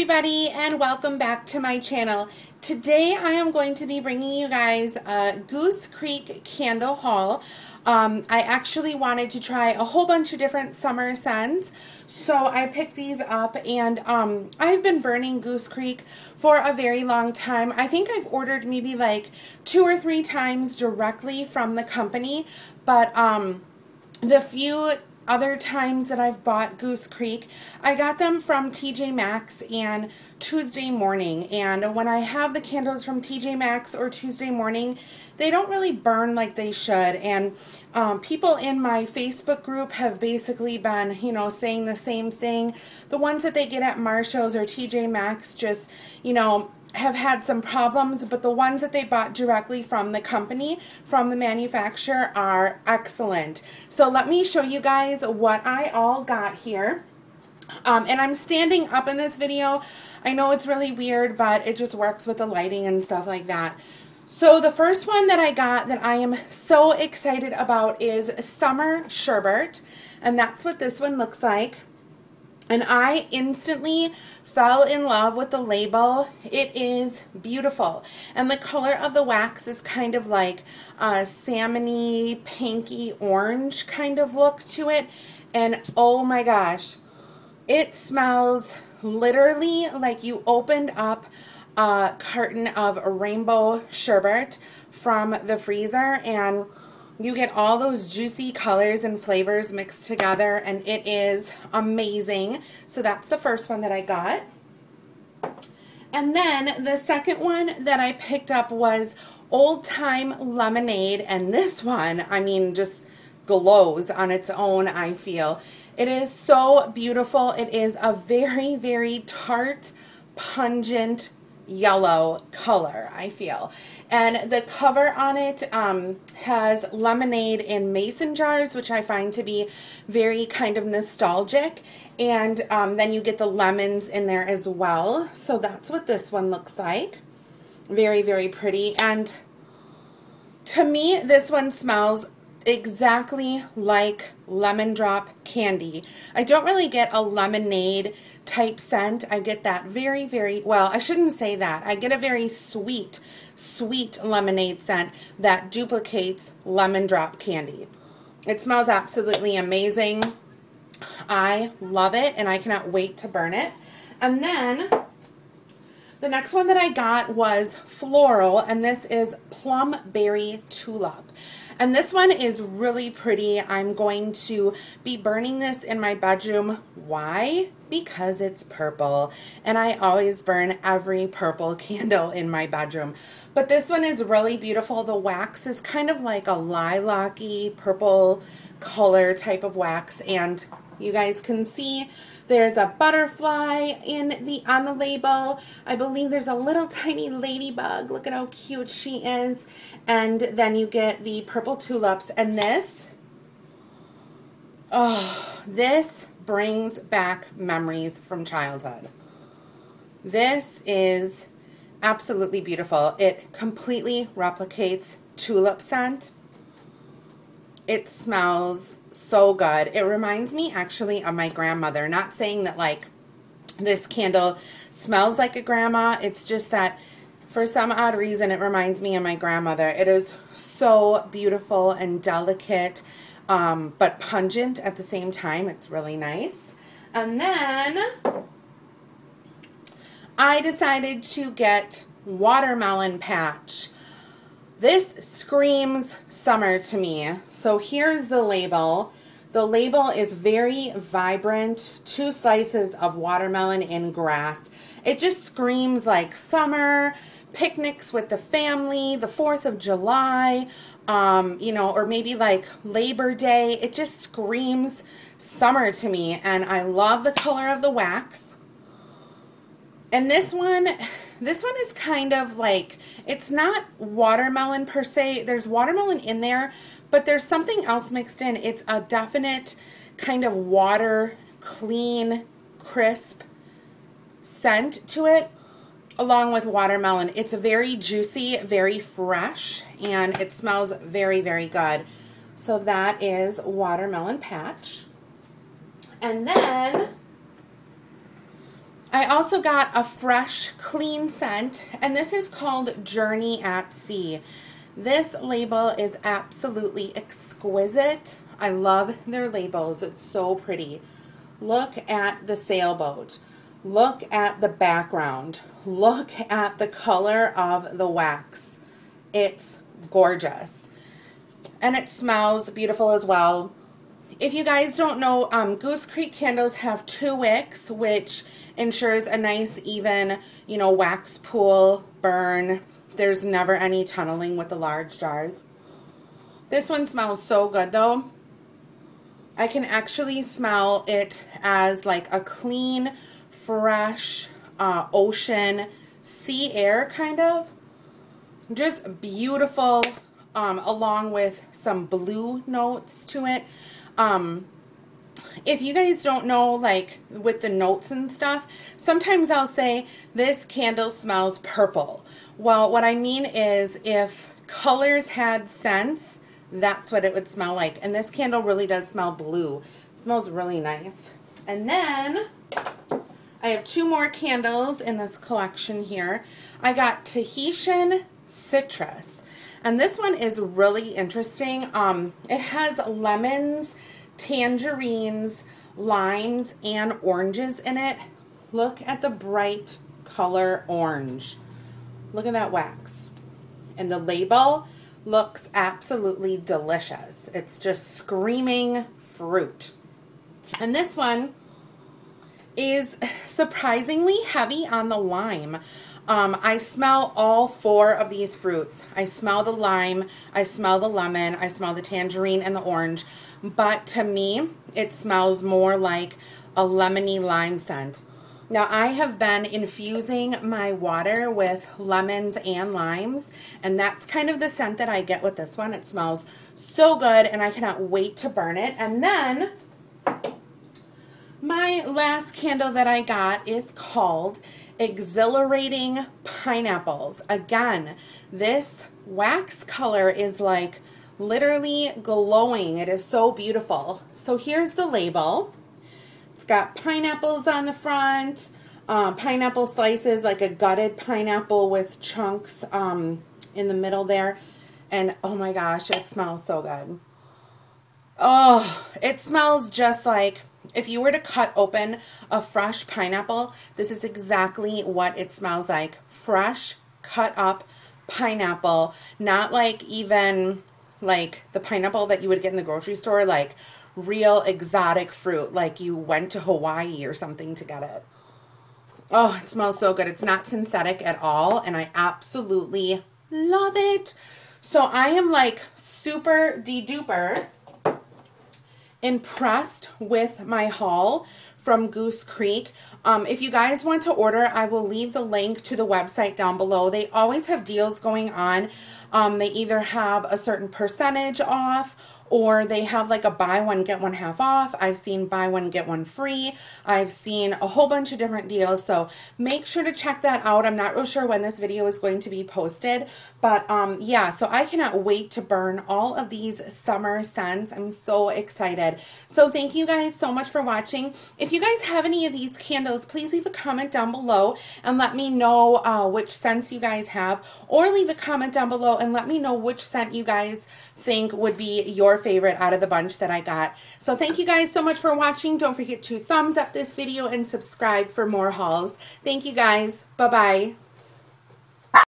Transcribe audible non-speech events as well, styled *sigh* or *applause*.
everybody and welcome back to my channel. Today I am going to be bringing you guys a Goose Creek candle haul. Um, I actually wanted to try a whole bunch of different summer scents so I picked these up and um, I've been burning Goose Creek for a very long time. I think I've ordered maybe like two or three times directly from the company but um, the few other times that I've bought Goose Creek, I got them from TJ Maxx and Tuesday Morning. And when I have the candles from TJ Maxx or Tuesday Morning, they don't really burn like they should. And um, people in my Facebook group have basically been, you know, saying the same thing. The ones that they get at Marshalls or TJ Maxx just, you know, have had some problems, but the ones that they bought directly from the company, from the manufacturer, are excellent. So let me show you guys what I all got here. Um, and I'm standing up in this video. I know it's really weird, but it just works with the lighting and stuff like that. So the first one that I got that I am so excited about is Summer Sherbet. And that's what this one looks like. And I instantly fell in love with the label. It is beautiful. And the color of the wax is kind of like a salmony, pinky orange kind of look to it. And oh my gosh, it smells literally like you opened up a carton of rainbow sherbet from the freezer and you get all those juicy colors and flavors mixed together and it is amazing. So that's the first one that I got. And then the second one that I picked up was Old Time Lemonade. And this one, I mean, just glows on its own, I feel. It is so beautiful. It is a very, very tart, pungent yellow color, I feel. And the cover on it um, has lemonade in mason jars, which I find to be very kind of nostalgic. And um, then you get the lemons in there as well. So that's what this one looks like. Very, very pretty. And to me, this one smells exactly like lemon drop candy. I don't really get a lemonade type scent. I get that very, very, well, I shouldn't say that. I get a very sweet, sweet lemonade scent that duplicates lemon drop candy. It smells absolutely amazing. I love it and I cannot wait to burn it. And then the next one that I got was floral and this is plum berry tulip. And this one is really pretty. I'm going to be burning this in my bedroom. Why? Because it's purple. And I always burn every purple *laughs* candle in my bedroom. But this one is really beautiful. The wax is kind of like a lilac-y purple color type of wax. And you guys can see there's a butterfly in the on the label. I believe there's a little tiny ladybug. Look at how cute she is. And then you get the purple tulips. And this, oh, this brings back memories from childhood. This is absolutely beautiful. It completely replicates tulip scent. It smells so good. It reminds me actually of my grandmother. Not saying that like this candle smells like a grandma. It's just that for some odd reason it reminds me of my grandmother. It is so beautiful and delicate um, but pungent at the same time. It's really nice. And then I decided to get Watermelon Patch. This screams summer to me. So here's the label. The label is very vibrant. Two slices of watermelon in grass. It just screams like summer, picnics with the family, the 4th of July, um, you know, or maybe like Labor Day. It just screams summer to me. And I love the color of the wax. And this one, this one is kind of like, it's not watermelon per se. There's watermelon in there, but there's something else mixed in. It's a definite kind of water, clean, crisp scent to it along with watermelon. It's very juicy, very fresh, and it smells very, very good. So that is Watermelon Patch. And then I also got a fresh, clean scent, and this is called Journey at Sea. This label is absolutely exquisite. I love their labels. It's so pretty. Look at the sailboat. Look at the background. Look at the color of the wax. It's gorgeous. And it smells beautiful as well. If you guys don't know, um, Goose Creek candles have two wicks, which ensures a nice, even, you know, wax pool burn. There's never any tunneling with the large jars. This one smells so good, though. I can actually smell it as like a clean, fresh uh, ocean sea air kind of. Just beautiful um, along with some blue notes to it. Um, if you guys don't know, like with the notes and stuff, sometimes I'll say this candle smells purple. Well, what I mean is if colors had scents, that's what it would smell like. And this candle really does smell blue. It smells really nice. And then I have two more candles in this collection here. I got Tahitian Citrus. And this one is really interesting. Um, it has lemons, tangerines, limes, and oranges in it. Look at the bright color orange. Look at that wax. And the label looks absolutely delicious. It's just screaming fruit. And this one is surprisingly heavy on the lime. Um, I smell all four of these fruits. I smell the lime, I smell the lemon, I smell the tangerine and the orange. But to me, it smells more like a lemony lime scent. Now I have been infusing my water with lemons and limes and that's kind of the scent that I get with this one. It smells so good and I cannot wait to burn it. And then my last candle that I got is called Exhilarating Pineapples. Again, this wax color is like literally glowing. It is so beautiful. So here's the label. It's got pineapples on the front, um, pineapple slices, like a gutted pineapple with chunks um, in the middle there. And oh my gosh, it smells so good. Oh, it smells just like if you were to cut open a fresh pineapple, this is exactly what it smells like. Fresh, cut up pineapple, not like even like the pineapple that you would get in the grocery store, like real exotic fruit, like you went to Hawaii or something to get it. Oh, it smells so good. It's not synthetic at all, and I absolutely love it. So I am like super de-duper impressed with my haul from Goose Creek. Um, if you guys want to order, I will leave the link to the website down below. They always have deals going on. Um, they either have a certain percentage off or they have like a buy one get one half off. I've seen buy one get one free. I've seen a whole bunch of different deals. So make sure to check that out. I'm not real sure when this video is going to be posted, but um, yeah, so I cannot wait to burn all of these summer scents. I'm so excited. So thank you guys so much for watching. If you guys have any of these candles, please leave a comment down below and let me know uh, which scents you guys have or leave a comment down below and let me know which scent you guys think would be your favorite out of the bunch that I got. So thank you guys so much for watching. Don't forget to thumbs up this video and subscribe for more hauls. Thank you guys. Bye-bye.